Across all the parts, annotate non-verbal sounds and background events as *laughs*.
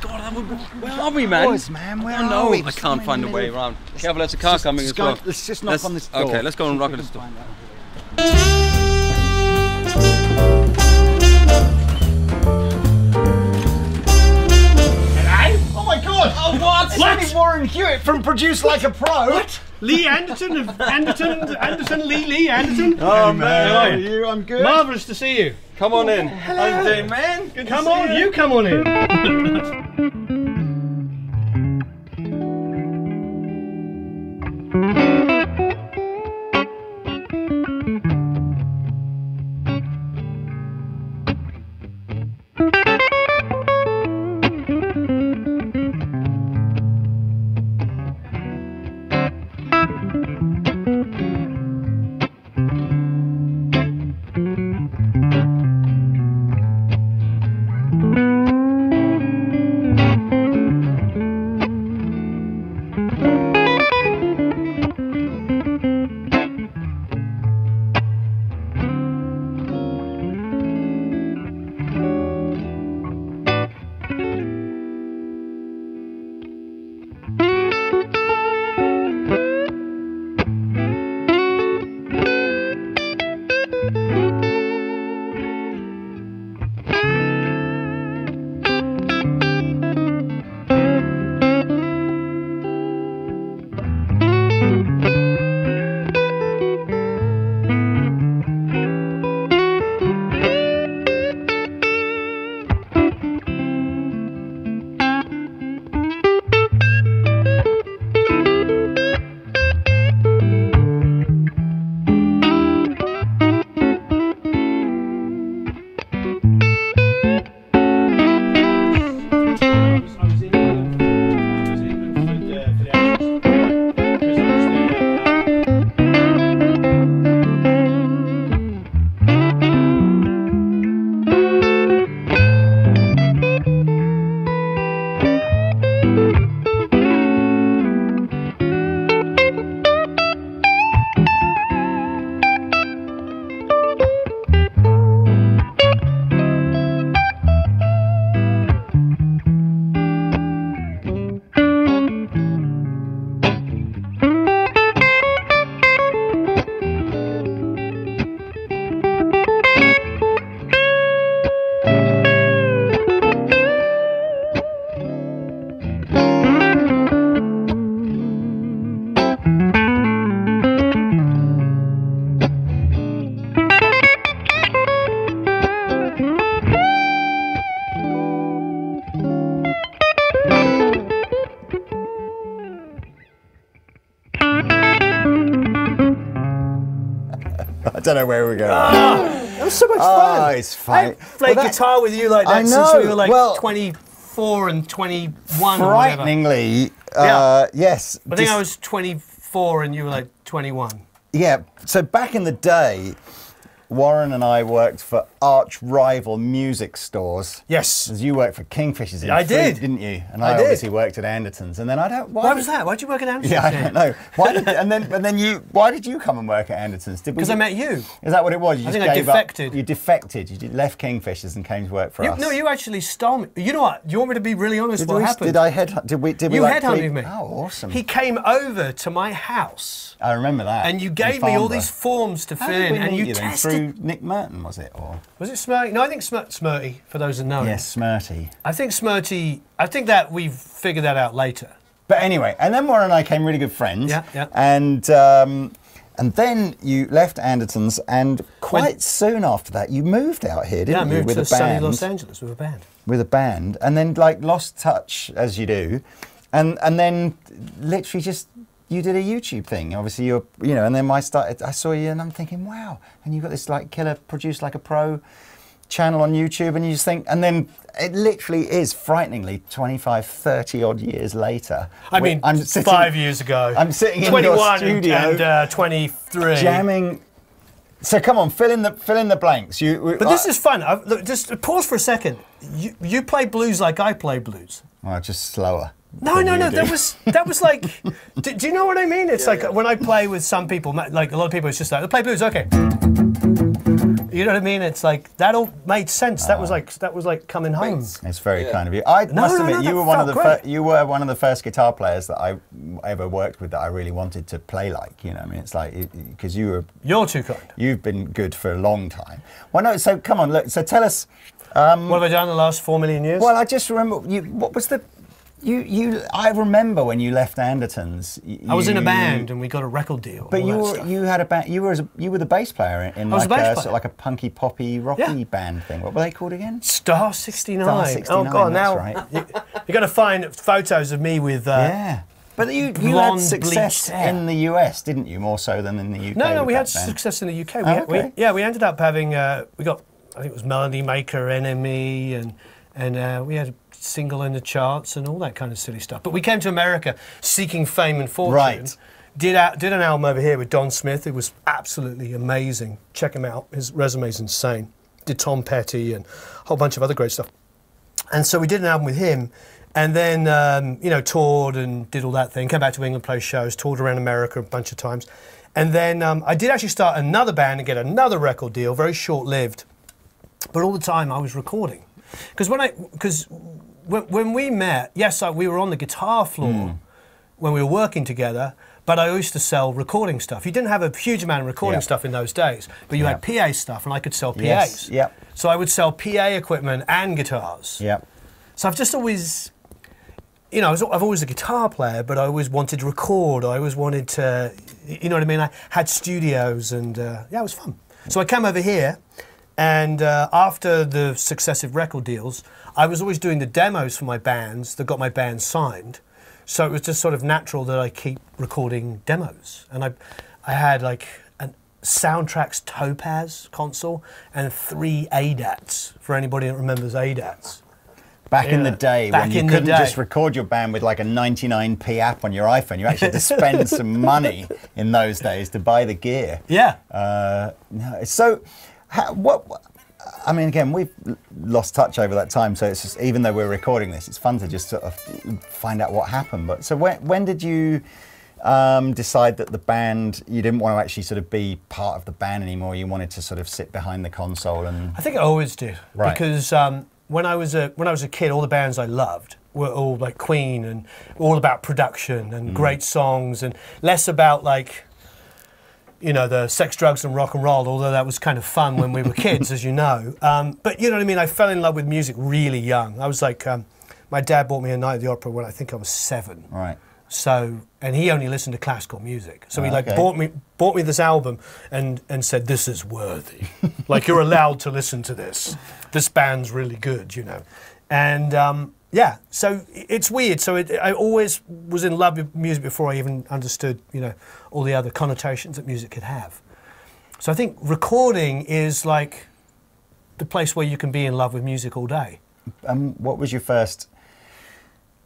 God, that would, where are we, man? Boys, man, where I are know. we? I can't find a the way middle. around. Careful, there's a car coming as go- well. let's just knock Let's- on this door. Okay, let's go and rock at this door. Oh my god! Oh what? It's only Warren Huart from Produce Like a Pro. What? Lee Anderton of Andertons, Andertons, Lee, Lee Anderton. Oh, Man, how are you? I'm good. Marvellous to see you. Come on in. How you doing, man? Good to Come see on, you come on in. Don't know where we're going. That was so much Oh, fun. it's. I played Well, that- guitar with you like that I since we were like well- 24 and 21 or whatever. Frighteningly, uh, Yeah. yes. I think I was 24 and you were like 21. Yeah. So back in the day, Warren and I worked for arch rival music stores. Yes. As you worked for Kingfishers in I did. didn't you? And I I, did. obviously worked at Anderton's. And then I don't. Why was that? Why did you work at Anderton's? Yeah, I don't know. Why did, and then and then you why did you come and work at Anderton's? Did Because I met you. Is that what it was? You I just think I defected. Up, you defected. You left Kingfishers and came to work for You, us. no, you actually stole me. You know what? You want me to be really honest? Did what we, happened? Did I head? Did we? Did we you like headhunted me. Oh, awesome! He came over to my house I remember that. and you gave me all these forms to How fill in, and you then? tested. Nick Merton, was it? Or Was it Smirty? No, I think Smir- Smirty. For those that know, yes, Smirty. I think Smirty. I think that we've figured that out later. But anyway, and then Warren and I became really good friends. Yeah, yeah. And um, and then you left Anderton's, and quite When- soon after that, you moved out here, didn't Yeah, I you, moved with to a sunny band? Los Angeles with a band. with a band, and then like lost touch as you do, and and then literally just you did a YouTube thing. Obviously, you're you know, and then I started. I saw you, and I'm thinking, wow, and you've got this like killer Produce Like A Pro channel on YouTube, and you just think, and then it literally is frighteningly 25, 30 odd years later. I mean, I'm sitting, five years ago. I'm sitting in your studio, and, uh, 23. jamming. So come on, fill in the fill in the blanks. You, we- But this I- is fun. i look, just pause for a second. You, you play blues like I play blues. well, just slower. No, no, no. That was that was like. *laughs* do, do you know what I mean? It's like when I play with some people, like a lot of people, it's just like they play blues. Okay. You know what I mean? It's like that all made sense. That Ah. was like that was like coming home. It's very Yeah. kind of you. I No, must no, admit, no, you were one of the fir- you were one of the first guitar players that I ever worked with that I really wanted to play like. You know, what I mean, it's like because you were You're too kind. you've been good for a long time. Well, no, so come on, look. So tell us. what have I done in the last four million years? Well, I just remember you. What was the you you? I remember when you left Andertons. I was in a band and we got a record deal. But you were you had a band. You were as a, you were the bass player in, in like a a, sort of like a punky poppy rocky Yeah. band thing. What were they called again? Star 69. Star oh god, that's now right. you, are going to find photos of me with. Uh, Yeah. But you, you had success in the US, didn't you? More so than in the UK. No, no, we had band? success in the UK. We Oh, had, we- yeah, we ended up having. Uh, we got. I think it was Melody Maker, NME, and and uh, we had single in the charts and all that kind of silly stuff. But we came to America seeking fame and fortune. Right. Did out, did an album over here with Don Smith. It was absolutely amazing. Check him out. His resume's insane. Did Tom Petty and a whole bunch of other great stuff. And so we did an album with him, and then um, you know toured and did all that thing. Came back to England, played shows, toured around America a bunch of times, and then um, I did actually start another band and get another record deal, very short lived. But all the time I was recording, because when I because when, when we met, yes, I, we were on the guitar floor when we were working together. But I used to sell recording stuff. You didn't have a huge amount of recording Yeah. stuff in those days, but you had PA stuff, and I could sell PAs. Yes, yep. So I would sell PA equipment and guitars. Yeah. So I've just always, you know, I was, I've always a guitar player, but I always wanted to record. I always wanted to, you know what I mean? I had studios and uh, yeah, it was fun. So I came over here and uh, after the successive record deals, I was always doing the demos for my bands that got my band signed. So it was just sort of natural that I keep recording demos. And I, I had like a Soundtracs Topaz console and three ADATs for anybody that remembers ADATs. Back in the day Back when you couldn't just record your band with like a 99p app on your iPhone, you actually had to spend *laughs* some money in those days to buy the gear. Yeah. Uh, so, how, what? I mean, again, we've lost touch over that time. So it's just, even though we're recording this, it's fun to just sort of find out what happened. But so when when did you um, decide that the band you didn't want to actually sort of be part of the band anymore? You wanted to sort of sit behind the console and I think I always did Right. because um, when I was a when I was a kid, all the bands I loved were all like Queen and all about production Mm. and great songs and less about like you know the sex, drugs, and rock and roll. Although that was kind of fun when we were *laughs* kids, as you know. Um, but you know what I mean. I fell in love with music really young. I was like, um, my dad bought me a night at the opera when I think I was seven. right. So, and he only listened to classical music. So he Ah, like okay. bought me bought me this album and and said, "This is worthy. like you're allowed to listen to this. This band's really good, you know." And um, yeah, so it's weird. So it, I always was in love with music before I even understood, you know, all the other connotations that music could have. So I think recording is like the place where you can be in love with music all day. Um, what was your first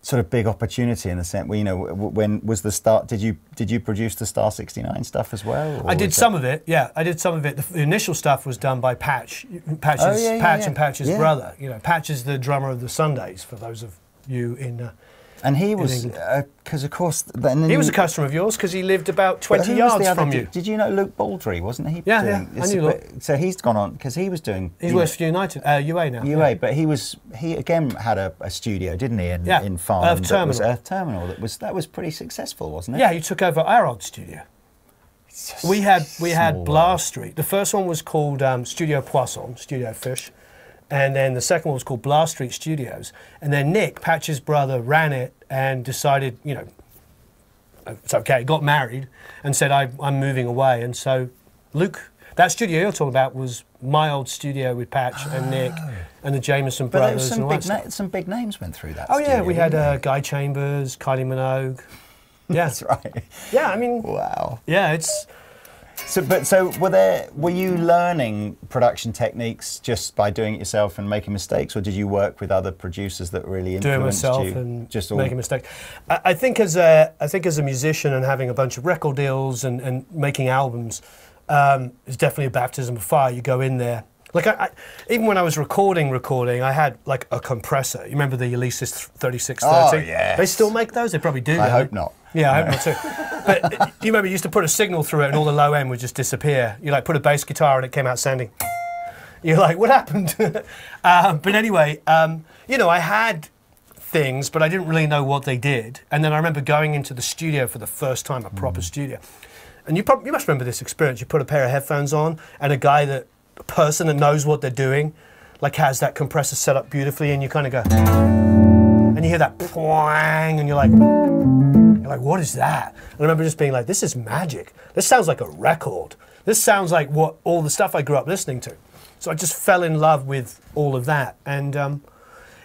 sort of big opportunity in the sense? Well, you know, when was the start? Did you did you produce the Star sixty nine stuff as well? I did some that- of it. Yeah, I did some of it. The, the initial stuff was done by Patch, Patch's, Oh, yeah, yeah, Patch yeah. and Patch's brother. You know, Patch is the drummer of the Sundays. For those of you in, uh, And he was because, of course, then he was a customer of yours because he lived about twenty yards the other- from did, you. Did you know Luke Baldry? Wasn't he? Yeah, doing, yeah, I knew Luke. So he's gone on because he was doing. He's you works for United, uh, UA now. UA, but he was he again had a, a studio, didn't he? In, Yeah, in Farnham, Earth Terminal. Earth Terminal. That was that was pretty successful, wasn't it? Yeah, he took over our old studio. We had we had. Blast Street. The first one was called um, Studio Poisson, Studio Fish, and then the second one was called Blast Street Studios. And then Nick, Patch's brother, ran it and decided, you know, it's okay. Got married and said, I, "I'm moving away." And so Luke, that studio you're talking about was my old studio with Patch and Nick and the Jameson But brothers was and some big some big names went through that. Oh yeah, we had uh. Guy Chambers, Kylie Minogue. *laughs* Yeah, That's right. yeah. I mean, Wow. yeah, it's. So, but so were there? Were you learning production techniques just by doing it yourself and making mistakes, or did you work with other producers that really doing influenced myself you? and just all, making mistakes. I, I think as a I think as a musician and having a bunch of record deals and, and making albums um, is definitely a baptism of fire. You go in there. Like I, I, even when I was recording, recording, I had like a compressor. You remember the Alesis 3630? Oh, yes. They still make those. They probably do. I hope they? not. Yeah, I hope not too. But uh, you remember you used to put a signal through it and all the low end would just disappear. You like put a bass guitar and it came out sounding. You're like, what happened? *laughs* um, but anyway, um, you know, I had things, but I didn't really know what they did. And then I remember going into the studio for the first time, a proper studio. And you, prob- you must remember this experience. You put a pair of headphones on, and a guy that, a person that knows what they're doing, like has that compressor set up beautifully, and you kind of go, and you hear that twang, and you're like, you're like, what is that? And I remember just being like, this is magic. This sounds like a record. This sounds like what all the stuff I grew up listening to. So I just fell in love with all of that. And um,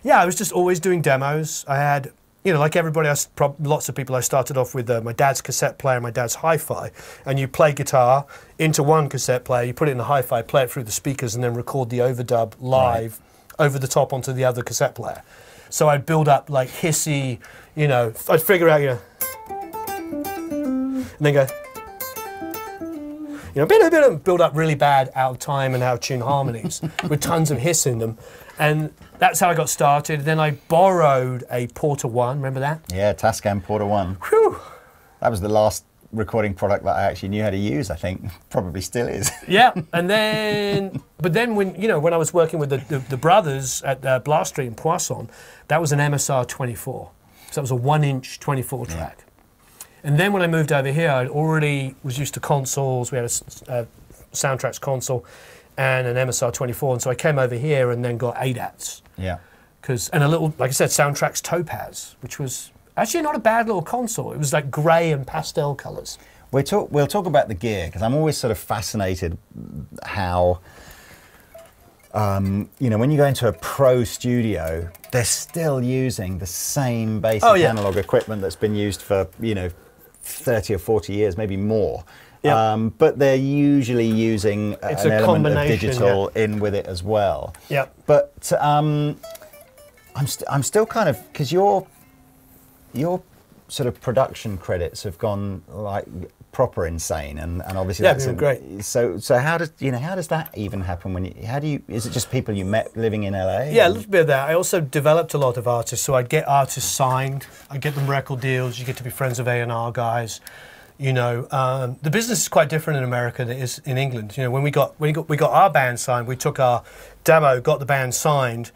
yeah, I was just always doing demos. I had, you know, like everybody else, lots of people, I started off with uh, my dad's cassette player, my dad's hi fi. And you play guitar into one cassette player, you put it in the hi fi, play it through the speakers, and then record the overdub live over the top onto the other cassette player. So I'd build up like hissy, you know, I'd figure out, you know, and then go, you know, bit, bit, build up really bad out of time and out of tune harmonies *laughs* with tons of hiss in them. And that's how I got started. Then I borrowed a Porta One, remember that? Yeah, Tascam Porta One. Whew. That was the last recording product that I actually knew how to use. I think *laughs* probably still is. *laughs* Yeah, and then, but then when you know when I was working with the, the, the brothers at uh, Blast Street in Poisson, that was an MSR 24, so that was a one-inch 24 track. And then when I moved over here, I already was used to consoles. We had a, uh, Soundtracs console and an MSR 24, and so I came over here and then got ADATs yeah. because and a little like I said, Soundtracs Topaz, which was actually not a bad little console. It was like grey and pastel colours. We'll talk, we'll talk about the gear because I'm always sort of fascinated how, um, you know, when you go into a pro studio, they're still using the same basic Oh, yeah. analog equipment that's been used for, you know, 30 or 40 years, maybe more. Yeah. Um, but they're usually using a- an element of digital in with it as well. Yep. But um, I'm, st- I'm still kind of because your your sort of production credits have gone like proper insane, and, and obviously Yeah, that's a- great. So so how does you know how does that even happen when you how do you is it just people you met living in LA? Yeah, a little bit of that. I also developed a lot of artists, so I'd get artists signed, I'd get them record deals. You get to be friends of A and R guys. You know, um, the business is quite different in America than it is in England. You know, when we got when we got, we got our band signed, we took our demo, got the band signed,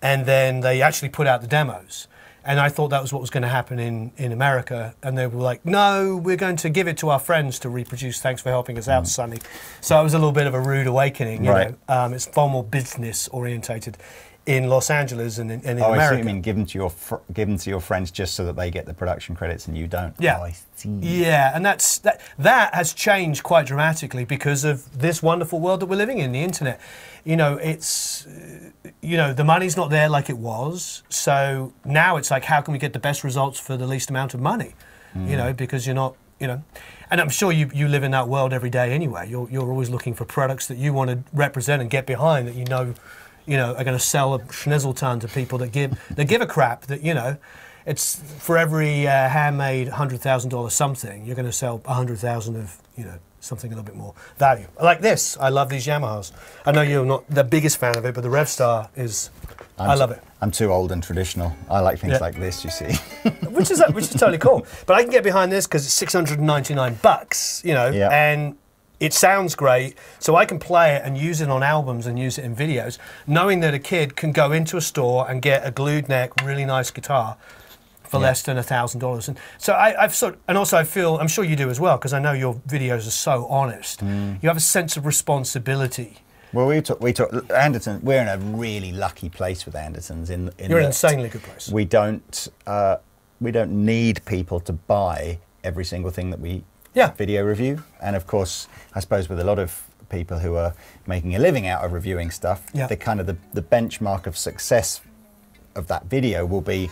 and then they actually put out the demos. And I thought that was what was going to happen in, in America. And they were like, no, we're going to give it to our friends to reproduce. Thanks for helping us out, Sonny. So it was a little bit of a rude awakening. You Right. know, um, it's far more business orientated in Los Angeles and in, and in Oh, I see. America. You mean give them to your fr- give to your friends just so that they get the production credits and you don't? Yeah. Oh, I see. Yeah, and that's that. That has changed quite dramatically because of this wonderful world that we're living in, the internet. You know, it's uh, you know the money's not there like it was. So now it's like, how can we get the best results for the least amount of money? You know, because you're not, you know, and I'm sure you you live in that world every day anyway. You're you're always looking for products that you want to represent and get behind that you know, you know, are going to sell a schnizzle ton to people that give that give a crap that you know it's for every uh, handmade hundred thousand dollar something, you're going to sell a hundred thousand of you know something a little bit more value. Like this, I love these Yamahas. I know you're not the biggest fan of it, but the RevStar is. I'm I love it, I'm too old and traditional. I like things Yeah. like this. You see. *laughs* which is which is totally cool. But I can get behind this because it's six hundred and ninety nine bucks, you know, Yeah. and it sounds great. So I can play it and use it on albums and use it in videos, knowing that a kid can go into a store and get a glued neck, really nice guitar for less than a thousand dollars. And so I, I've sort, and also I feel, I'm sure you do as well, because I know your videos are so honest. Mm. You have a sense of responsibility. Well, we talk. We talk. Andertons. We're in a really lucky place with Andertons. In, in You're in an insanely good place. We don't. Uh, we don't need people to buy every single thing that we Yeah. video review. And of course, I suppose with a lot of people who are making a living out of reviewing stuff, Yeah. the kind of the, the benchmark of success of that video will be,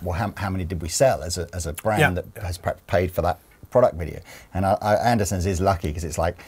well, how, how many did we sell as a, as a brand Yeah. that has perhaps paid for that product video? And I, I, Anderton's is lucky because it's like,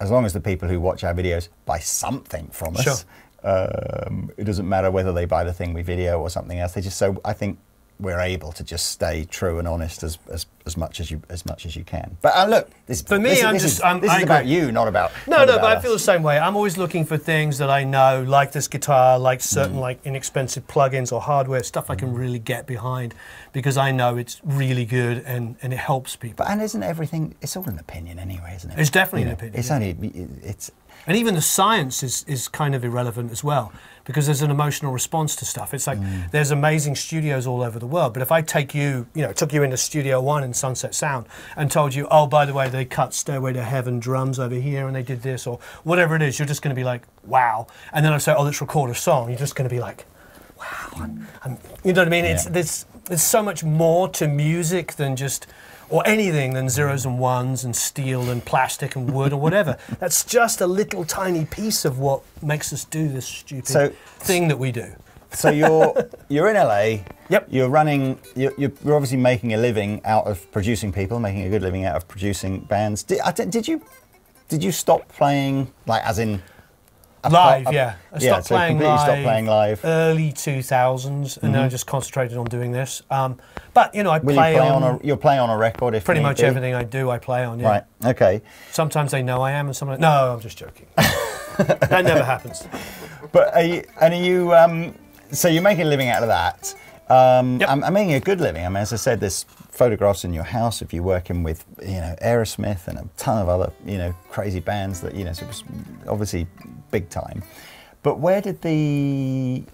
as long as the people who watch our videos buy something from us, Sure. um, it doesn't matter whether they buy the thing we video or something else. They just so I think we're able to just stay true and honest as, as, as much as you as much as you can. But uh, look, this, For me, this, I'm this just- is, I'm- this I is about you, not about No, not no, about but I feel the same way. I'm always looking for things that I know, like this guitar, like certain Mm. like inexpensive plugins or hardware stuff I can really get behind because I know it's really good and, and it helps people. But and isn't everything? It's all an opinion anyway, isn't it? It's definitely You an know, opinion, It's yeah. only it's And even the science is, is kind of irrelevant as well because there's an emotional response to stuff. It's like mm. there's amazing studios all over the world, but if I take you, you know, took you into Studio One in Sunset Sound and told you, oh, by the way, they cut Stairway to Heaven drums over here and they did this or whatever it is, you're just going to be like, wow. And then I say, oh, let's record a song. You're just going to be like, wow. I'm, I'm- you know what I mean? It's there's there's so much more to music than just or anything than zeros and ones and steel and plastic and wood or whatever. *laughs* That's just a little tiny piece of what makes us do this stupid So- thing that we do. So you're *laughs* you're in LA. Yep. You're running. You're, you're obviously making a living out of producing people, making a good living out of producing bands. Did, I, did you did you stop playing like as in Live, yeah. I yeah, stopped so playing completely live. stopped playing live. Early 2000s, and then I just concentrated on doing this. Um, but you know, I Will play, you play on, on, a? You're playing on a record if pretty much be? everything I do. I play on. Yeah. Right. Okay. Sometimes they know I am, and sometimes no. I'm just joking. *laughs* that never happens. But are you, and are you? Um, so you're making a living out of that. Um, Yep. I'm, I'm making a good living. I mean, as I said, there's photographs in your house if you're working with, you know, Aerosmith and a ton of other, you know, crazy bands that, you know, so it was obviously big time. But where did the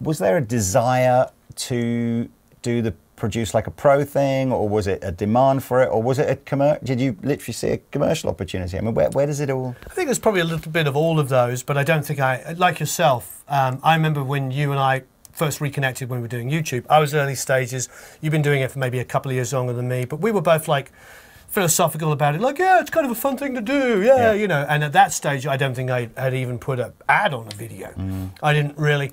was there a desire to do the produce like a pro thing, or was it a demand for it, or was it a commer- Did you literally see a commercial opportunity? I mean, where, where does it all? I think there's probably a little bit of all of those, but I don't think I, like yourself, um, I remember when you and I first reconnected when we were doing YouTube. I was early stages. You've been doing it for maybe a couple of years longer than me, but we were both like philosophical about it. Like, yeah, it's kind of a fun thing to do. Yeah, Yeah. you know. And at that stage, I don't think I had even put an ad on a video. Mm. I didn't really.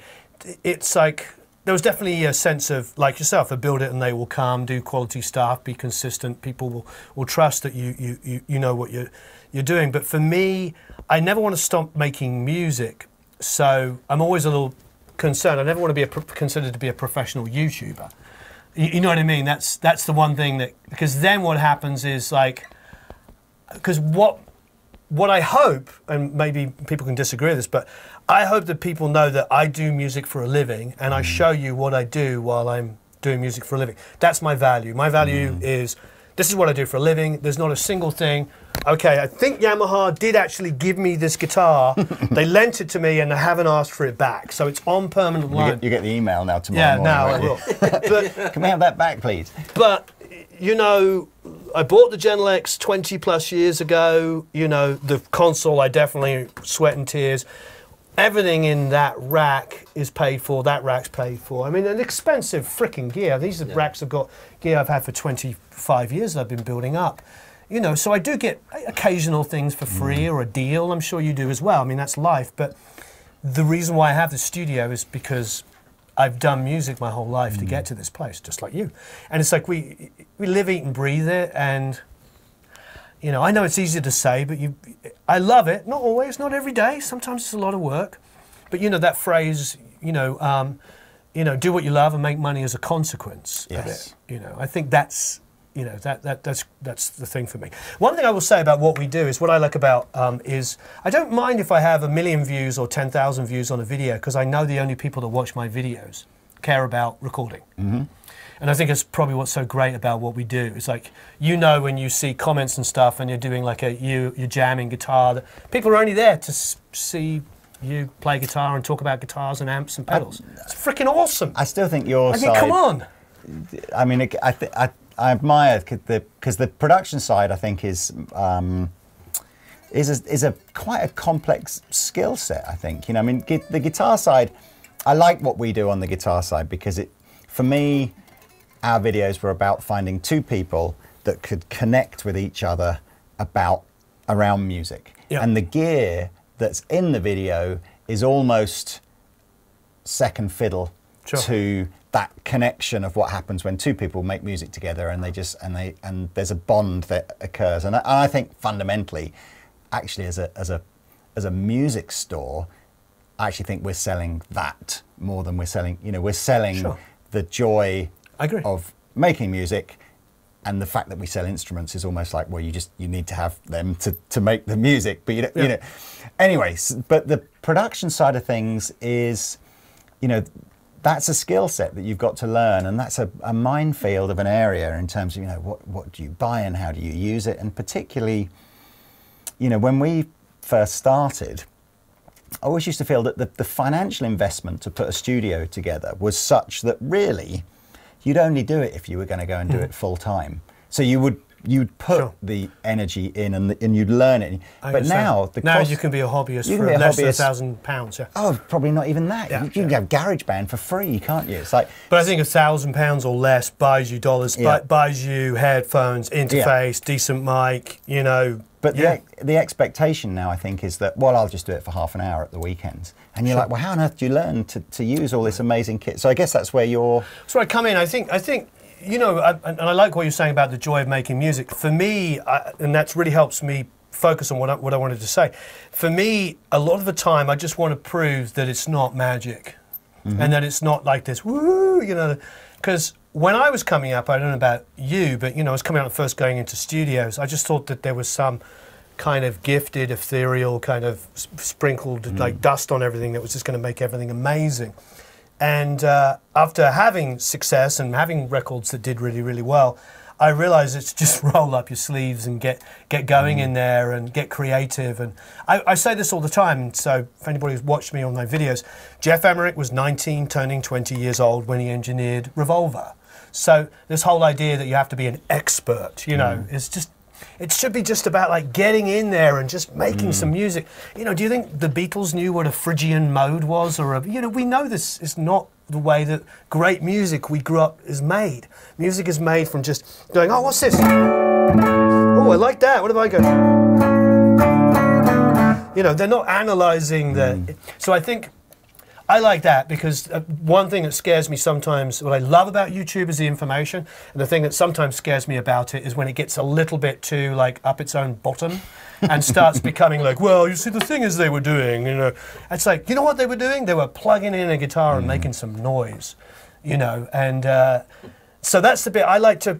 It's like there was definitely a sense of like yourself, they build it and they will come, do quality stuff, be consistent. People will, will trust that you, you, you, you know what you're, you're doing. But for me, I never want to stop making music. So I'm always a little concerned. I never want to be a, pro- considered to be a professional YouTuber. You, you know what I mean? That's, that's the one thing that, because then what happens is like, because what what I hope, and maybe people can disagree with this, but I hope that people know that I do music for a living and I mm. show you what I do while I'm doing music for a living. That's my value. My value mm. is this is what I do for a living. There's not a single thing. Okay, I think Yamaha did actually give me this guitar. *laughs* they lent it to me and I haven't asked for it back. So it's on permanent You loan. get, you get the email now tomorrow yeah, morning. now I won't you? will. but *laughs* Can we have that back, please? but you know, I bought the Genelec 20 plus years ago. You know, the console, I definitely sweat and tears. Everything in that rack is paid for. That rack's paid for. I mean, an expensive freaking gear. These are racks have got gear I've had for 25 years. That I've been building up. You know, so I do get occasional things for free or a deal. I'm sure you do as well. I mean, that's life. But the reason why I have the studio is because I've done music my whole life to get to this place, just like you. And it's like we we live, eat, and breathe it. And you know, I know it's easy to say, but you, I love it. Not always, not every day. Sometimes it's a lot of work. But you know that phrase, you know, um, you know, do what you love and make money as a consequence of Yes. it. You know, I think that's you know that, that that's that's the thing for me. One thing I will say about what we do is what I like about um, is I don't mind if I have a million views or ten thousand views on a video because I know the only people that watch my videos care about recording. Mm-hmm. And I think it's probably what's so great about what we do. It's like you know when you see comments and stuff, and you're doing like a you you're jamming guitar. That people are only there to see you play guitar and talk about guitars and amps and pedals. It's freaking awesome. I still think your I mean, side. come on. I mean, it- I, th- I, I admire c- the because the production side I think is um, is a, is a quite a complex skill set. I think you know. I mean, gu- the guitar side, I like what we do on the guitar side because it, for me, our videos were about finding two people that could connect with each other about around music, Yeah. and the gear that's in the video is almost second fiddle Sure. to that connection of what happens when two people make music together and they just and they and there's a bond that occurs. And I, and I think fundamentally actually as a as a as a music store I actually think we're selling that more than we're selling you know we're selling Sure. the joy of making music. And the fact that we sell instruments is almost like well you just you need to have them to, to make the music but you know, you know. Anyways but the production side of things is you know that's a skill set that you've got to learn and that's a, a minefield of an area in terms of you know what, what do you buy and how do you use it and particularly you know when we first started, I always used to feel that the, the financial investment to put a studio together was such that really you'd only do it if you were going to go and do hmm. it full time. So you would you'd put Sure. the energy in and, and you'd learn it. I but understand. now the now cost, you can be a hobbyist for a less than a thousand pounds. Yeah. Oh, probably not even that. Yeah, you, you can yeah. have GarageBand for free, can't you? It's like But I think a thousand pounds or less buys you dollars, Yeah. buys you headphones, interface, decent mic. You know. But yeah. the, the expectation now, I think, is that, well, I'll just do it for half an hour at the weekends. And you're like, well, how on earth do you learn to, to use all this amazing kit? So I guess that's where you're. So I come in. I think. I think. You know, I, and I like what you're saying about the joy of making music. For me, I, and that's really helps me focus on what I, what I wanted to say. For me, a lot of the time, I just want to prove that it's not magic, mm-hmm. and that it's not like this. Woo, you know, because when I was coming up, I don't know about you, but you know, I was coming out and first going into studios. I just thought that there was some kind of gifted, ethereal, kind of sprinkled mm. like dust on everything that was just going to make everything amazing. And uh, after having success and having records that did really, really well, I realized it's just *laughs* roll up your sleeves and get, get going in there and get creative. And I, I say this all the time. So, if anybody who's watched me on my videos, Geoff Emerick was 19, turning 20 years old when he engineered Revolver. So, this whole idea that you have to be an expert, you know, is just it should be just about like getting in there and just making mm. some music. You know, do you think the Beatles knew what a Phrygian mode was, or a, you know, we know this is not the way that great music we grew up is made. Music is made from just going, oh, what's this? Oh, I like that. What have I got? You know, they're not analyzing the. Mm. So I think I like that because uh, one thing that scares me sometimes, what I love about YouTube is the information, and the thing that sometimes scares me about it is when it gets a little bit too like up its own bottom, and starts *laughs* becoming like, well, you see, the thing is they were doing, you know, it's like, you know what they were doing? They were plugging in a guitar and making some noise, you know, and uh, so that's the bit I like to.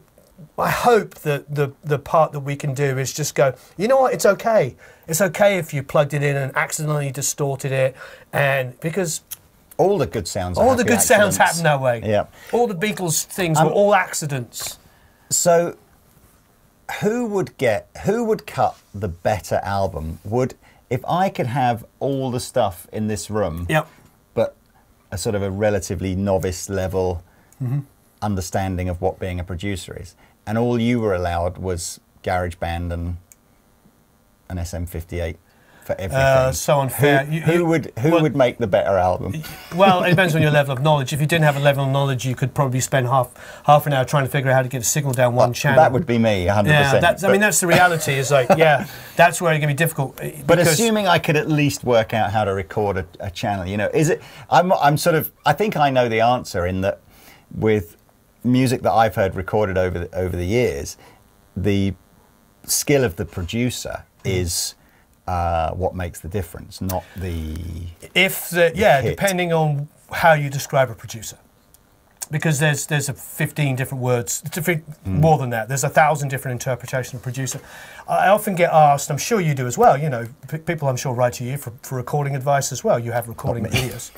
I hope that the the part that we can do is just go. You know what? It's okay. It's okay if you plugged it in and accidentally distorted it, and because All the good sounds. all the good sounds happen that way. Yeah. All the Beatles things Um, were all accidents. So, who would get? Who would cut the better album? Would if I could have all the stuff in this room, Yep. but a sort of a relatively novice level Mm-hmm. understanding of what being a producer is, and all you were allowed was GarageBand and an SM58 for everything. Uh, so unfair. Who, You- who you- would who well- would make the better album? Well, it depends on your level of knowledge. If you didn't have a level of knowledge, you could probably spend half half an hour trying to figure out how to get a signal down one channel. That would be me, 100%. Yeah, that's, I mean that's the reality. Is like, yeah, *laughs* that's where it can be difficult. uh, But assuming I could at least work out how to record a, a channel, you know, is it? I'm, I'm sort of. I think I know the answer in that with music that I've heard recorded over the, over the years, the skill of the producer is uh, what makes the difference, not the. if the yeah, hit. depending on how you describe a producer, because there's there's a 15 different words, different, more than that. There's a thousand different interpretations of producer. I often get asked, I'm sure you do as well. You know, p- people I'm sure write to you for, for recording advice as well. You have recording videos.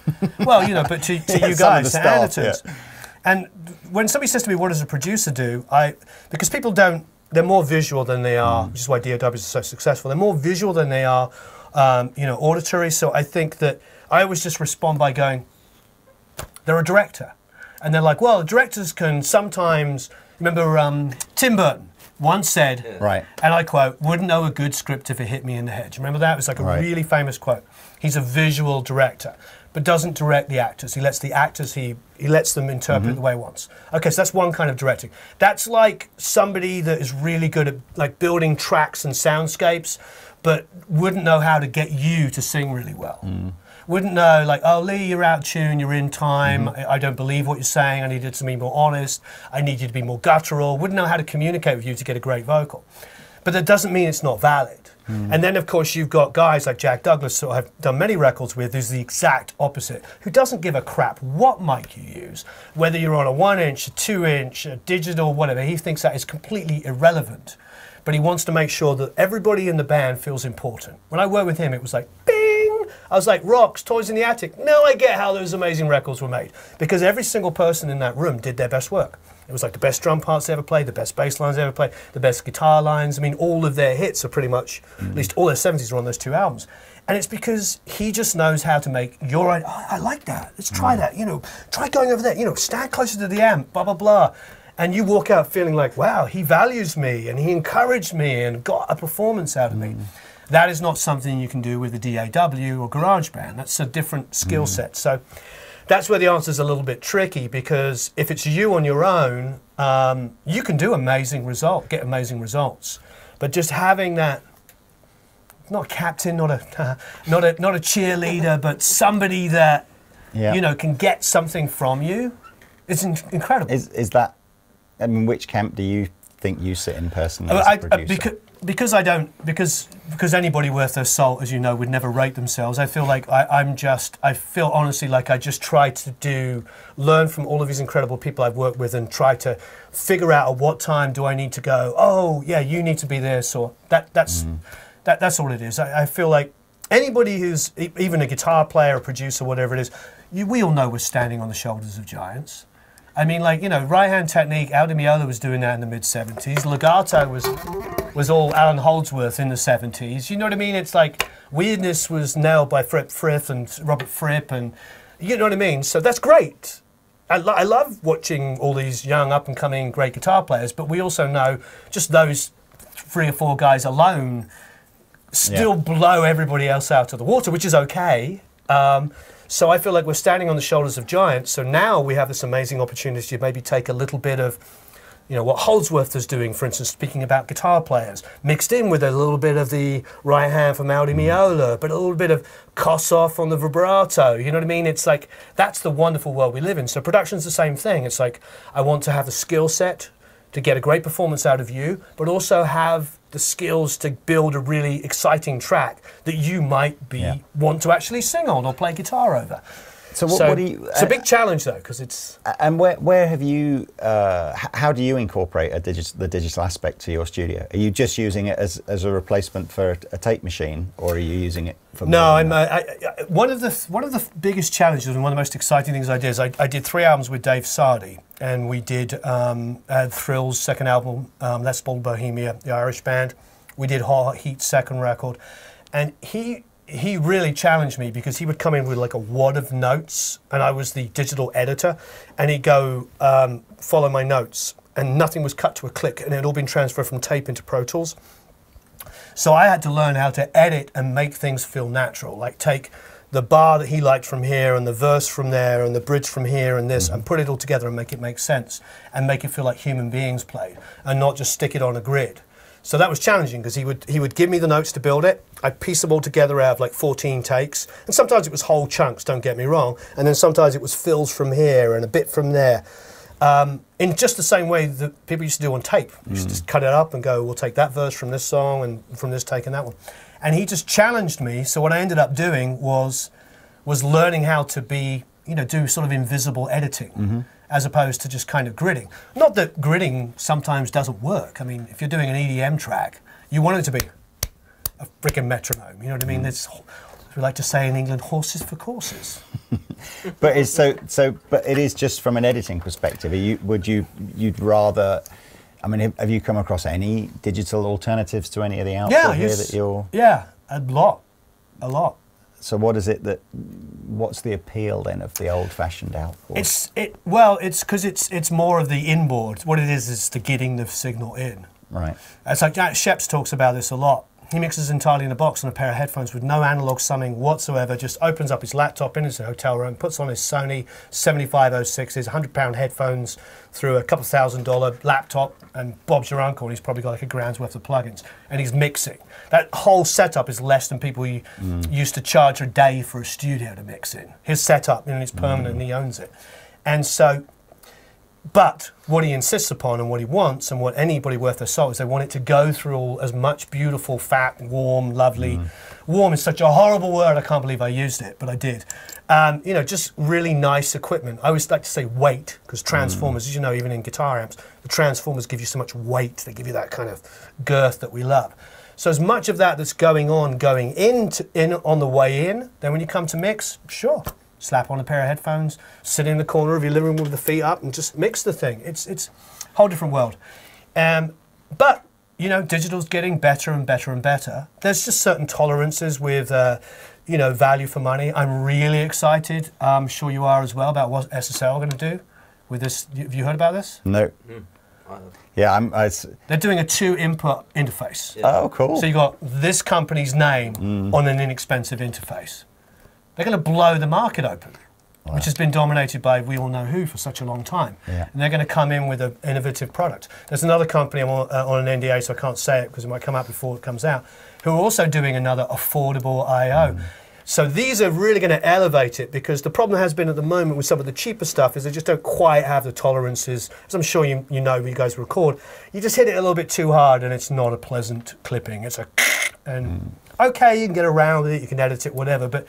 well, you know, but to, to *laughs* Yeah, you guys, to staff, editors. And when somebody says to me, "What does a producer do?" I because people don't. They're more visual than they are, which is why DAWs are so successful. They're more visual than they are, um, you know, auditory. So I think that I always just respond by going, "They're a director," and they're like, "Well, directors can sometimes." Remember, um, Tim Burton once said, Right. and I quote, "Wouldn't know a good script if it hit me in the head." Do you remember that? It was like a Right. really famous quote. He's a visual director, but doesn't direct the actors. He lets the actors he he lets them interpret mm-hmm. the way he wants. Okay, so that's one kind of directing. That's like somebody that is really good at like building tracks and soundscapes, but wouldn't know how to get you to sing really well. Mm. Wouldn't know like, oh Lee, you're out of tune, you're in time. Mm-hmm. I, I don't believe what you're saying. I need you to be more honest. I need you to be more guttural. Wouldn't know how to communicate with you to get a great vocal. But that doesn't mean it's not valid. And then, of course, you've got guys like Jack Douglas, who I've done many records with, who's the exact opposite, who doesn't give a crap what mic you use, whether you're on a one inch, a two inch, a digital, whatever. He thinks that is completely irrelevant. But he wants to make sure that everybody in the band feels important. When I worked with him, it was like, bing! I was like, rocks, toys in the attic. Now I get how those amazing records were made. Because every single person in that room did their best work. It was like the best drum parts they ever played, the best bass lines they ever played, the best guitar lines. I mean, all of their hits are pretty much, at least all their 70s are on those two albums. And it's because he just knows how to make your own. Oh, I like that. Let's try mm. that. You know, try going over there. You know, stand closer to the amp. Blah blah blah. And you walk out feeling like, wow, he values me and he encouraged me and got a performance out of me. Mm. That is not something you can do with a DAW or GarageBand. That's a different skill mm. set. So that's where the answer is a little bit tricky because if it's you on your own, um, you can do amazing result, get amazing results. But just having that not a captain, not a *laughs* not a not a cheerleader, but somebody that Yeah. you know can get something from you. It's in- incredible. Is is that? I mean, which camp do you think you sit in personally I, a I, producer? because, because I don't because because anybody worth their salt, as you know, would never rate themselves. I feel like I, I'm just I feel honestly like I just try to do learn from all of these incredible people I've worked with and try to figure out at what time do I need to go. Oh yeah, you need to be this or that. That's mm-hmm. that, that's all it is. I, I feel like anybody who's even a guitar player, a producer, whatever it is, you, we all know we're standing on the shoulders of giants. I mean, like you know, right hand technique. Al Di Meola was doing that in the mid '70s. Legato was was all Allan Holdsworth in the '70s. You know what I mean? It's like weirdness was nailed by Fripp Frith and Robert Fripp, and you know what I mean. So that's great. I, lo- I love watching all these young up and coming great guitar players, but we also know just those three or four guys alone still Yeah. blow everybody else out of the water, which is okay. Um, so I feel like we're standing on the shoulders of giants. So now we have this amazing opportunity to maybe take a little bit of, you know, what Holdsworth is doing, for instance, speaking about guitar players, mixed in with a little bit of the right hand from Al Di mm. Meola, but a little bit of Kossoff on the vibrato. You know what I mean? It's like that's the wonderful world we live in. So production's the same thing. It's like I want to have the skill set to get a great performance out of you, but also have the skills to build a really exciting track that you might be Yeah. want to actually sing on or play guitar over. So what, so what do you? it's a big challenge though because it's And where, where have you, uh, how do you incorporate the digital aspect to your studio? Are you just using it as, as a replacement for a, tape machine, or are you using it for no. I'm uh, I, I, one of the one of the biggest challenges and one of the most exciting things I did is I, I did three albums with Dave Sardy and we did um, uh, Thrills second album, um, Let's Bottle Bohemia, the Irish band. We did Hot Heat second record, and he he really challenged me because he would come in with like a wad of notes, and I was the digital editor, and he'd go um, follow my notes, and nothing was cut to a click, and it had all been transferred from tape into Pro Tools. So I had to learn how to edit and make things feel natural, like take the bar that he liked from here and the verse from there and the bridge from here and this and put it all together and make it make sense and make it feel like human beings played and not just stick it on a grid. So that was challenging because he would he would give me the notes to build it. I'd piece them all together out of like 14 takes, and sometimes it was whole chunks. Don't get me wrong, and then sometimes it was fills from here and a bit from there. Um, in just the same way that people used to do on tape. You used to just cut it up and go, we'll take that verse from this song and from this take and that one. And he just challenged me. So what I ended up doing was was learning how to be, you know, do sort of invisible editing as opposed to just kind of gridding. Not that gridding sometimes doesn't work. I mean, if you're doing an EDM track, you want it to be a freaking metronome. You know what I mean? Mm. It's we like to say in England, horses for courses. *laughs* But it's so so. But it is just from an editing perspective. Are you would you you'd rather? I mean, have, have you come across any digital alternatives to any of the outboard Yeah, here that you're? Yeah, a lot, a lot. So what is it that? What's the appeal then of the old-fashioned outboard? It's it well, it's because it's it's more of the inboard. What it is is the getting the signal in. right. It's like Jack Sheps talks about this a lot. He mixes entirely in a box on a pair of headphones with no analog summing whatsoever. Just opens up his laptop in his hotel room, puts on his Sony 7506s, 100 pound headphones through a couple thousand dollar laptop, and Bob's your uncle, and he's probably got like a grand's worth of plugins, and he's mixing. That whole setup is less than people u- mm. used to charge a day for a studio to mix in. His setup, you know, it's permanent, and he mm. owns it. And so but what he insists upon and what he wants and what anybody worth their salt is they want it to go through all as much beautiful, fat, warm, lovely. Mm. Warm is such a horrible word. I can't believe I used it, but I did. Um, you know, just really nice equipment. I always like to say weight because transformers, as you know, even in guitar amps, the transformers give you so much weight. They give you that kind of girth that we love. So as much of that that's going on, going into in on the way in, then when you come to mix, sure, slap on a pair of headphones, sit in the corner of your living room with the feet up, and just mix the thing. It's it's a whole different world. Um, but you know, digital's getting better and better and better. There's just certain tolerances with. Uh, you know, value for money. I'm really excited. I'm sure you are as well about what SSL are going to do with this. Have you heard about this? No. Yeah, I'm. I They're doing a two-input interface. oh, cool. So you got this company's name on an inexpensive interface. They're going to blow the market open, which has been dominated by we all know who for such a long time. Yeah. And they're going to come in with an innovative product. There's another company I'm on, uh, on an NDA, so I can't say it because it might come out before it comes out, who are also doing another affordable I/O. So these are really going to elevate it because the problem has been at the moment with some of the cheaper stuff is they just don't quite have the tolerances. As I'm sure you, you know, you guys record, you just hit it a little bit too hard and it's not a pleasant clipping. It's a *laughs* and mm. okay, you can get around it, you can edit it, whatever, but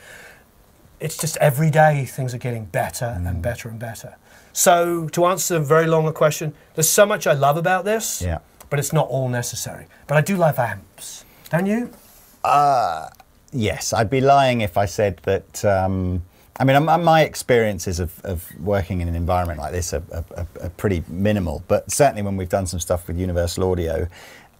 it's just every day things are getting better and mm. better and better. So to answer a very long question, there's so much I love about this, Yeah. but it's not all necessary. But I do love amps, don't you? Uh, Yes, I'd be lying if I said that. Um, I mean, my experiences of, of working in an environment like this are, are, are, pretty minimal. But certainly, when we've done some stuff with Universal Audio,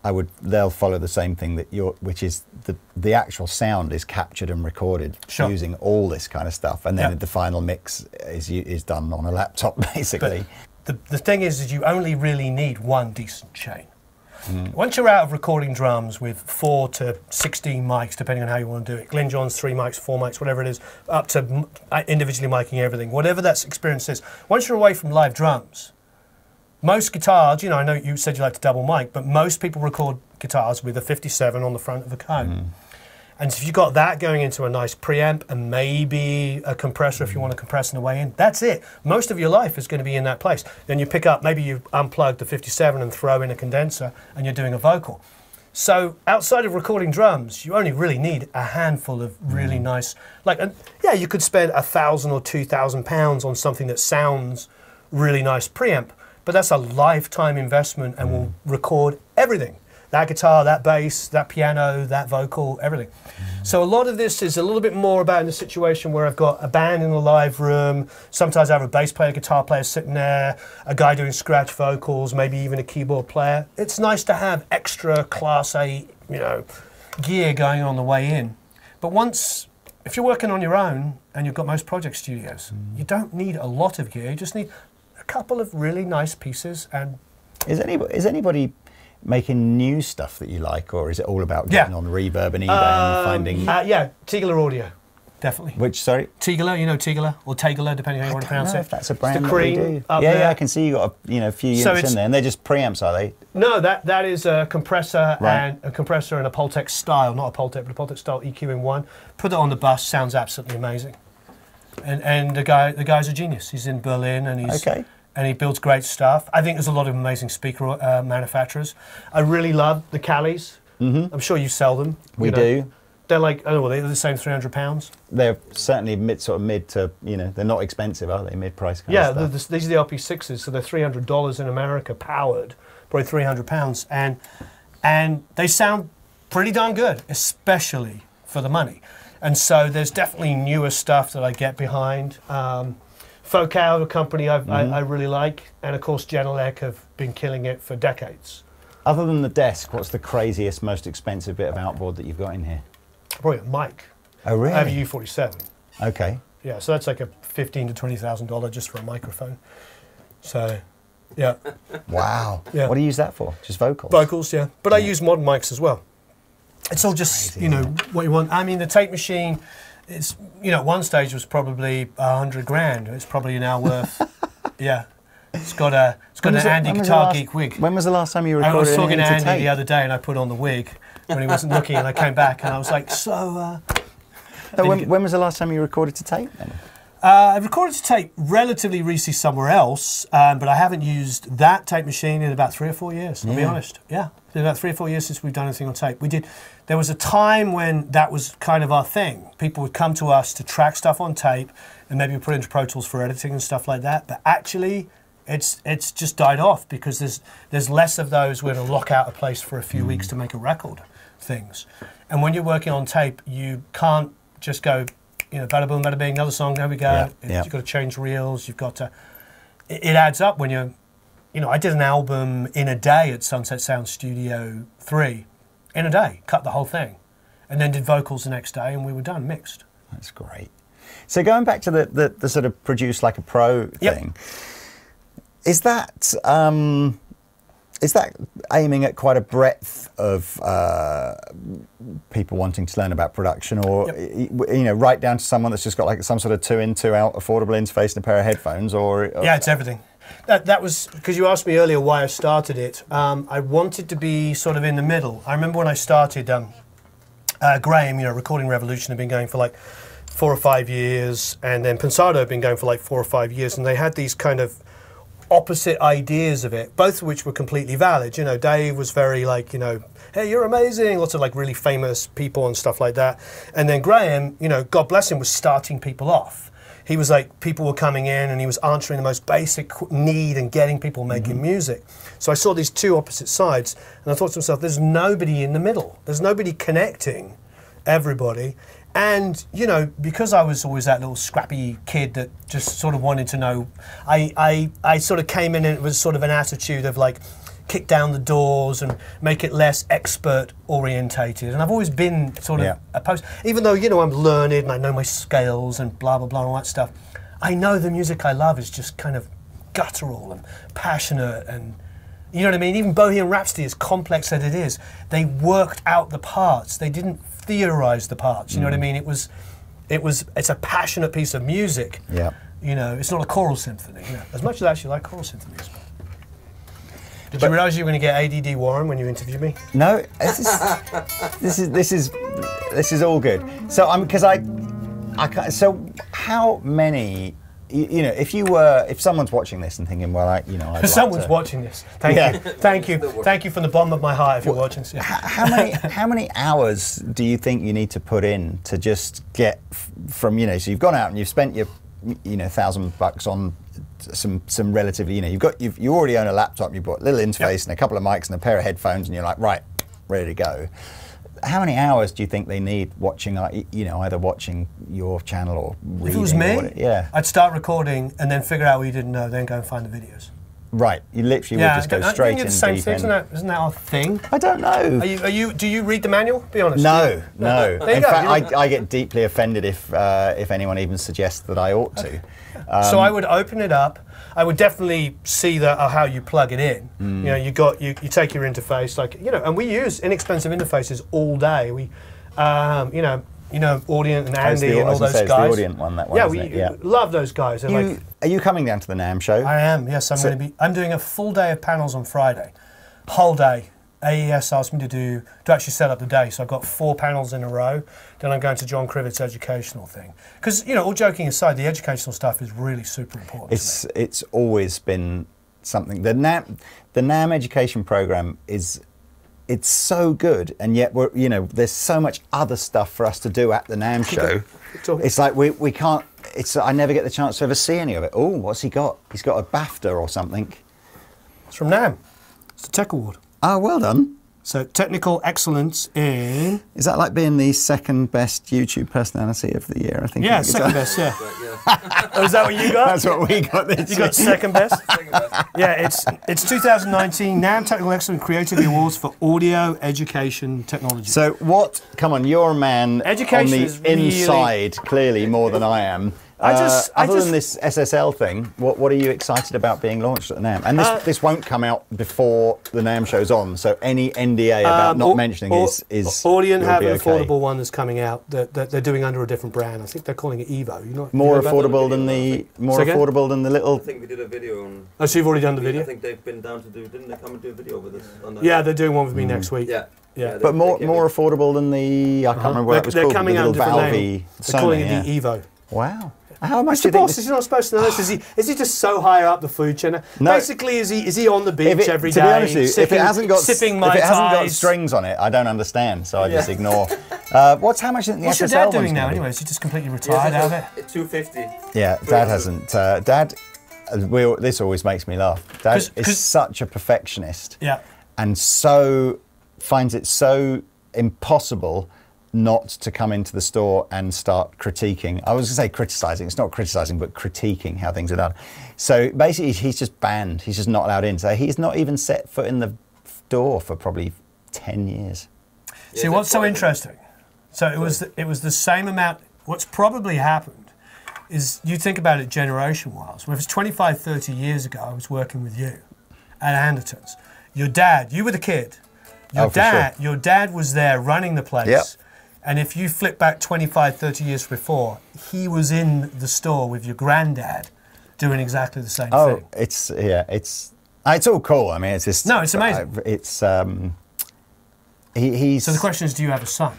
I would they'll follow the same thing that you're, which is the the actual sound is captured and recorded Sure. using all this kind of stuff, and then Yeah. the final mix is is done on a laptop *laughs* basically. But The, the thing is, is you only really need one decent chain. Once you're out of recording drums with four to 16 mics, depending on how you want to do it, Glyn Johns, three mics, four mics, whatever it is, up to uh, individually miking everything, whatever that experience is, once you're away from live drums, most guitars, you know, I know you said you like to double mic, but most people record guitars with a 57 on the front of a cone. And if you've got that going into a nice preamp and maybe a compressor if you want to compress on the way in, that's it. Most of your life is going to be in that place. Then you pick up, maybe you unplug the 57 and throw in a condenser and you're doing a vocal. So outside of recording drums, you only really need a handful of really mm. nice, like, and yeah, you could spend a thousand or two thousand pounds on something that sounds really nice preamp, but that's a lifetime investment and will mm. record everything that guitar, that bass, that piano, that vocal, everything. So a lot of this is a little bit more about in a situation where I've got a band in the live room. Sometimes I have a bass player, guitar player sitting there, a guy doing scratch vocals, maybe even a keyboard player. It's nice to have extra class A, you know, gear going on the way in. But once, if you're working on your own and you've got most project studios, mm. you don't need a lot of gear. You just need a couple of really nice pieces and Is anybody is anybody making new stuff that you like, or is it all about Yeah. getting on Reverb and eBay and finding Uh, yeah, Tegeler Audio, definitely. which? Sorry, Tegeler, you know Tegeler or Tegeler, depending on how you want to pronounce know it. if that's a It's brand the that cream yeah, there. yeah, I can see you got a you know a few So units it's- in there, and they're just preamps, are they? No, that that is a compressor Right. and a compressor and a Pultec style, not a Pultec, but a Pultec style EQ in one. Put it on the bus, sounds absolutely amazing. And and the guy the guy's a genius. He's in Berlin and he's Okay. And he builds great stuff. I think there's a lot of amazing speaker uh, manufacturers. I really love the Kalis. Mm-hmm. I'm sure you sell them. We you know. do. They're like oh, well, they're the same 300 pounds. They're certainly mid, sort of mid to you know, they're not expensive, are they? Mid price Yeah, the, the, these are the LP6s, so they're three hundred dollars in America, powered, probably three hundred pounds, and and they sound pretty darn good, especially for the money. And so there's definitely newer stuff that I get behind. Um, Focal, a company I've, I, mm-hmm. I really like, and of course Genelec have been killing it for decades. Other than the desk, what's the craziest, most expensive bit of outboard that you've got in here? Probably a mic. Oh, really? I have a U47. Okay. Yeah, so that's like a fifteen to twenty thousand dollar just for a microphone. So, yeah. Wow. Yeah. What do you use that for? Just vocals? Vocals, yeah. But I use modern mics as well. It's all just, you know, what you want. I mean, the tape machine, it's, you know, at one stage was probably a hundred grand. It's probably now worth, *laughs* yeah. It's got a, it's got When an it- Andy when Guitar last- Geek wig. When was the last time you recorded? I was talking to Andy tape? the other day and I put on the wig when he wasn't looking and I came back and I was like, so, uh, when, when was the last time you recorded to tape then? Uh, I recorded to tape relatively recently somewhere else, um, but I haven't used that tape machine in about three or four years. I'll be honest. Yeah, it's been about three or four years since we've done anything on tape. We did. There was a time when that was kind of our thing. People would come to us to track stuff on tape, and maybe put it into Pro Tools for editing and stuff like that. But actually, it's it's just died off because there's there's less of those where to lock out a place for a few weeks to make a record things. And when you're working on tape, you can't just go, you know, bada boom, bada bing, another song, there we go. Yeah, You've got to change reels. You've got to. It, it adds up when you're, you know, I did an album in a day at Sunset Sound Studio Three, in a day, cut the whole thing, and then did vocals the next day, and we were done, mixed. That's great. So going back to the, the, the sort of produce like a pro Yep. thing, is that um, is that aiming at quite a breadth of uh, people wanting to learn about production, or y- you know, right down to someone that's just got like some sort of two in two out affordable interface and a pair of headphones, or Yeah, it's everything. That, that was because you asked me earlier why I started it. Um, I wanted to be sort of in the middle. I remember when I started, um, uh, Graham, you know, Recording Revolution had been going for like four or five years, and then Pensado had been going for like four or five years, and they had these kind of opposite ideas of it, both of which were completely valid. You know, Dave was very like, you know, hey, you're amazing, lots of like really famous people and stuff like that. And then Graham, you know, God bless him, was starting people off. He was like, people were coming in and he was answering the most basic need and getting people mm-hmm. making music. So I saw these two opposite sides and I thought to myself, there's nobody in the middle. There's nobody connecting everybody. And you know, because I was always that little scrappy kid that just sort of wanted to know, I, I, I sort of came in and it was sort of an attitude of like, kick down the doors and make it less expert orientated. And I've always been sort of Yeah. opposed, even though you know I'm learned and I know my scales and blah blah blah and all that stuff. I know the music I love is just kind of guttural and passionate and you know what I mean? Even Bohemian Rhapsody, as complex as it is, they worked out the parts. They didn't theorize the parts. You know what I mm. mean? It was, it was, it's a passionate piece of music. Yeah. You know, it's not a choral symphony. You know, as much as I actually like choral symphonies. Did you realize you were going to get ADD Warren when you interviewed me? No, this is this is this is this is all good. So um, I'm because I, I can't, so how many you, you know if you were if someone's watching this and thinking well I you know I'd like Someone's to- watching this. Thank Yeah. you. Thank you. *laughs* Thank you from the bottom of my heart if you're watching this. Yeah. how many how many hours do you think you need to put in to just get f- from you know so you've gone out and you've spent your you know thousand bucks on some some relatively you know you've got you've, you already own a laptop you've got a little interface and a couple of mics and a pair of headphones and you're like right ready to go how many hours do you think they need watching you know either watching your channel or reading If it was me, yeah I'd start recording and then figure out what you didn't know, then go and find the videos. Right you literally yeah, would just go straight in the same thing, isn't that, isn't that our thing? I don't know Are you, are you, do you read the manual? Be honest. No, no. There you In go, fact, I, I get deeply offended if uh, if anyone even suggests that I ought to. *laughs* so Um, I would open it up. I would definitely see the, uh, how you plug it in. Mm. You know, you got you, you take your interface like you know, and we use inexpensive interfaces all day. We, um, you know, you know, Audient and Andy the- and all those say, it's the guys. Audient one, that one, Yeah, we? Yeah. love those guys. You, like, are you coming down to the NAMM show? I am. Yes, I'm So- going to be. I'm doing a full day of panels on Friday, whole day. AES asked me to do to actually set up the day, so I've got four panels in a row. Then I'm going to John Krivit's educational thing because you know, all joking aside, the educational stuff is really super important. it's it's always been something. The NAMM the NAMM education program is it's so good, and yet we're you know there's so much other stuff for us to do at the NAMM show. It's like we, we can't. It's I never get the chance to ever see any of it. Oh, what's he got? He's got a BAFTA or something. It's from NAMM. It's the Tech Award. Oh, well done. So technical excellence in Is that like being the second best YouTube personality of the year? I think. yeah, it's- second best. Yeah. *laughs* oh, is that what you got? *laughs* That's what we got this You got year. *laughs* second best. yeah, it's it's 2019 NAMM Technical Excellence Creativity Awards for Audio Education Technology. So what? Come on, you're a man Education on is the really- inside, clearly more than I am. I just- Uh, I other just- than this SSL thing, what what are you excited about being launched at the NAMM? And this Uh, this won't come out before the NAMM show's on, so any NDA about Um, not Au- mentioning Au- is is Audient you'll have be an okay. affordable one that's coming out that, that they're doing under a different brand. I think they're calling it Evo. You know, More you know affordable than the more Say again? affordable than the little. I think we did a video on. Oh, so you've already done the video. I think they've been down to do. Didn't they come and do a video with us? On that? Yeah, they're doing one with me next week. Yeah. Yeah. they- But more more affordable than the I can't remember what they're, that was they're called. but coming the out little a different valvey name. They're calling it yeah. the Evo. Wow. How much Mr. do? Boss, this- is he not supposed to know this? Is he, is he just so high up the food chain? No. Basically, is he is he on the beach If it, every to day? be honest with you, if sipping, it hasn't got sipping if Mai it hasn't got strings on it, I don't understand, so I just ignore. Uh, what's how much? do you think the What's your SSL dad doing now gonna be? anyway? Is he just completely Yeah, retired out of it? Two fifty. Yeah, Dad hasn't. Uh, Dad, uh, we, this always makes me laugh. Dad 'Cause- is 'cause- such a perfectionist, Yeah. and so finds it so impossible not to come into the store and start critiquing. I was going to say criticizing. It's not criticizing, but critiquing how things are done. So basically, he's just banned. He's just not allowed in. So he's not even set foot in the door for probably ten years. See, what's so interesting? So it was it was the same amount. What's probably happened is you think about it generation wise. When it was 25, 30 years ago, I was working with you at Anderton's. Your dad, you were the kid. Oh, your Oh, for dad, your dad was there running the place. Yep. And if you flip back 25, 30 years before, he was in the store with your granddad doing exactly the same Oh, thing. Oh, it's yeah, it's uh, it's all cool. I mean, it's just No, it's amazing. uh, It's um, he, he's So the question is, do you have a son?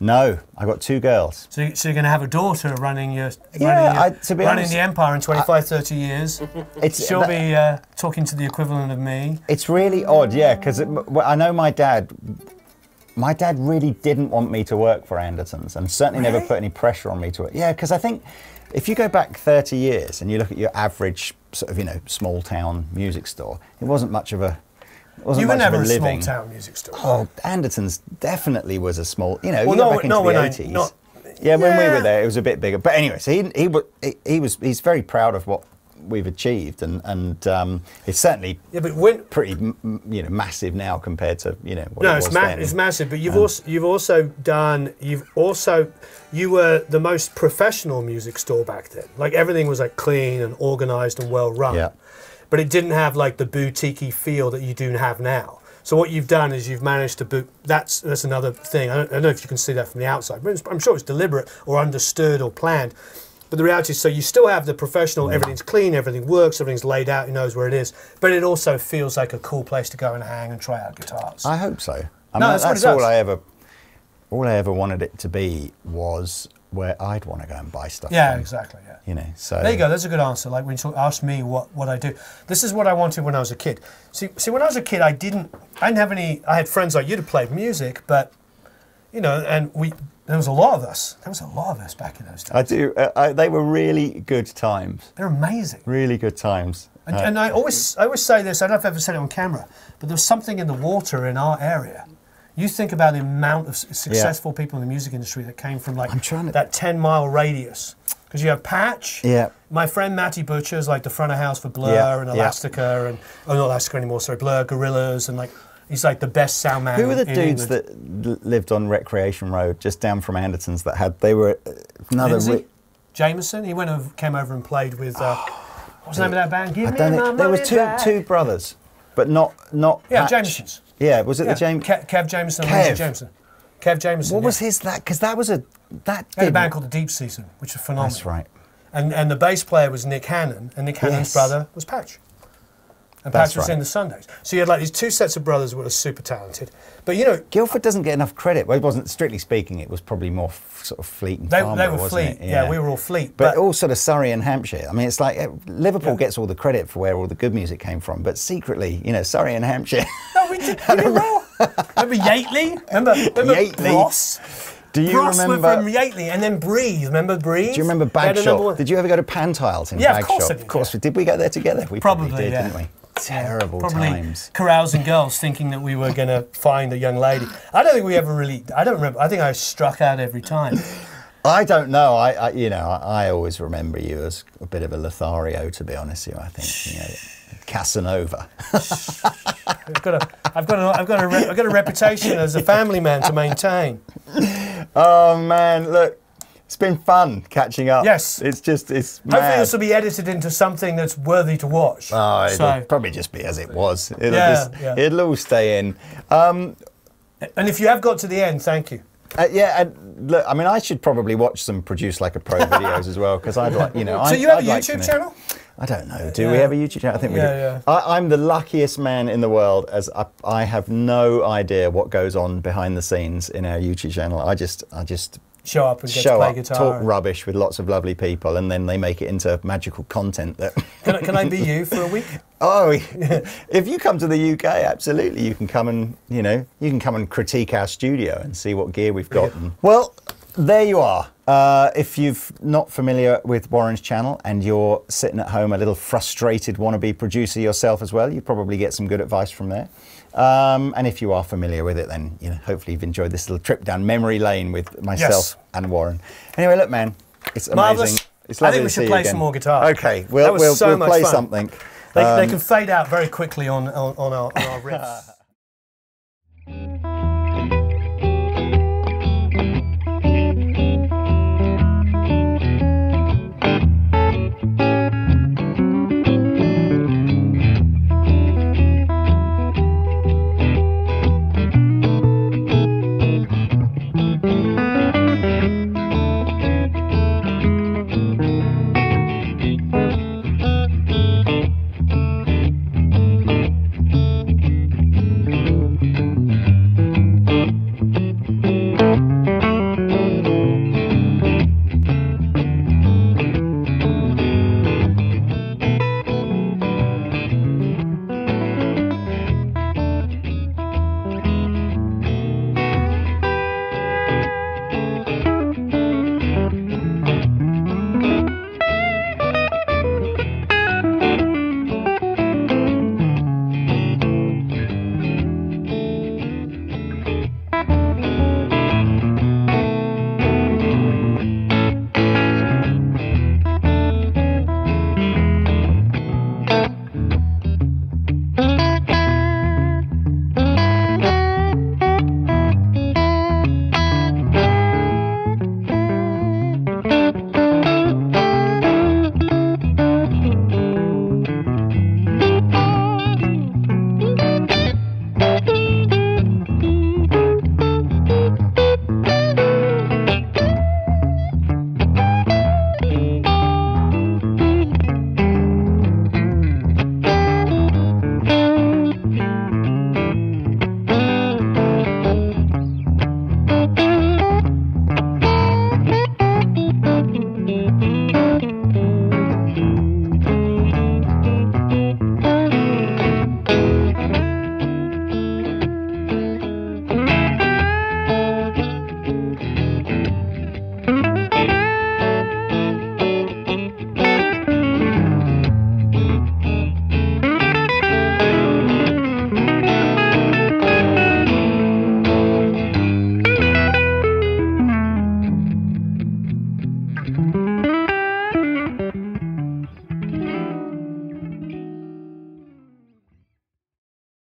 no. I got two girls. So, so you're going to have a daughter running your, Yeah, running, your- I- to be running honest, the empire in 25, 30 years. *laughs* It's She'll that- be uh, talking to the equivalent of me. It's really odd, yeah, because I know my dad. My dad really didn't want me to work for Andertons, and certainly never put any pressure on me to work. Yeah, because I think if you go back 30 years and you look at your average sort of you know small town music store, it wasn't much of a. Wasn't You were never a a small town music store. Oh, Anderton's definitely was a small. You know, Well, you no, back into no, the when I- 80s. not- yeah, when we were there, it was a bit bigger. But anyway, so he he, he was he's very proud of what we've achieved, and and um, it's certainly Yeah, but when pretty you know massive now compared to you know what no, it it's, ma- then. it's massive. But you've also you've also done you've also you were the most professional music store back then. Like everything was like clean and organized and well run. Yeah. But it didn't have like the boutiquey feel that you do have now. So what you've done is you've managed to boot. That's that's another thing. I don't, I don't know if you can see that from the outside, but it's- I'm sure it's deliberate or understood or planned. But the reality is, so you still have the professional. Everything's clean, everything works, everything's laid out. He knows where it is. But it also feels like a cool place to go and hang and try out guitars. I hope so. I No, mean, that's all. I ever all I ever wanted it to be was where I'd want to go and buy stuff. yeah, from, exactly. Yeah. You know, so There you go. That's a good answer. Like when you asked me what, what I do, this is what I wanted when I was a kid. See, see, when I was a kid, I didn't, I didn't have any. I had friends like you to play music, but you know, and we there was a lot of us. There was a lot of us back in those days. I do. Uh, I, they were really good times. They're amazing. Really good times. And, Uh, and I always, I always say this. I don't know if I've ever said it on camera, but there's something in the water in our area. You think about the amount of successful people in the music industry that came from like I'm trying to- that 10 mile radius. Because you have Patch. Yeah. My friend Matty Butcher is like the front of house for Blur Yeah, and yeah. Elastica and oh not Elastica anymore. Sorry, Blur, Gorillaz, and like he's like the best sound man. Who were the dudes England. that lived on Recreation Road, just down from Anderton's, that had they were uh, another. Lindsay? Jameson? He went over, came over and played with. Uh, what was the name of that band? Give I me don't think there was two back. two brothers, but not not. Yeah, Patch. Jamesons. Yeah, was it Yeah, the James? Kev, Kev Jameson Kev. Jameson. Kev Jameson. What yeah. was his that? Because that was a that. They had a band called the Deep Season, which was phenomenal. That's right. And and the bass player was Nick Hannan, and Nick Hannan's Yes. brother was Patch. And That's Patch was right. in the Sundays. So you had like these two sets of brothers who were super talented. But you know, Guildford doesn't get enough credit. Well, it wasn't strictly speaking. It was probably more f- sort of Fleet and they, Farmer, they were Fleet. it? Yeah. we were all Fleet. But, all sort of Surrey and Hampshire. I mean, it's like uh, Liverpool Yeah. gets all the credit for where all the good music came from, but secretly, you know, Surrey and Hampshire. no, we did, we did well. Remember Yateley? Remember, remember Yateley. Ross? Do you Ross remember? from Yateley, and then Breathe. Remember Breathe? do you remember They had a number Bagshot? Did you ever go to Pantiles in Yeah, of course I did, Of course, yeah. did we go there together? We probably, Probably, did, yeah. didn't we? Terrible Probably times. carousing girls thinking that we were going to find a young lady. I don't think we ever really. I don't remember. I think I struck out every time. I don't know. I, I you know, I, I always remember you as a bit of a Lothario, to be honest with you. I think, you know, Casanova. I've got a, I've got a, I've got a, re- I've got a reputation as a family man to maintain. *laughs* Oh man, look, it's been fun catching up. Yes. it's just it's. Hopefully, mad. this will be edited into something that's worthy to watch. Oh, it'll so, probably just be as it was. It'll Yeah, just, yeah. it'll all stay in. Um, and if you have got to the end, thank you. uh, yeah, and look, I mean, I should probably watch some produce like a pro videos as well because I'd like, you know. *laughs* So I'd, you have I'd a YouTube know- channel? I don't know. Do we have a YouTube channel? I think we Yeah, do. yeah. I, I'm the luckiest man in the world as I, I have no idea what goes on behind the scenes in our YouTube channel. I just, I just Show up and get to show play up, guitar. talk rubbish with lots of lovely people, and then they make it into magical content that. *laughs* Can, I- can I be you for a week? *laughs* Oh, *laughs* if you come to the UK, absolutely, you can come and you know you can come and critique our studio and see what gear we've got. And, well, there you are. Uh, if you've not familiar with Warren's channel and you're sitting at home a little frustrated wannabe producer yourself as well, you probably get some good advice from there. Um, and if you are familiar with it, then you know hopefully you've enjoyed this little trip down memory lane with myself Yes. and Warren. Anyway, look, man, it's amazing. Marvellous. It's I lovely think we should play some more guitar. Okay, we'll we'll, so we'll play fun. something. They, they Um, can fade out very quickly on, on, on, our, on our riffs. *laughs*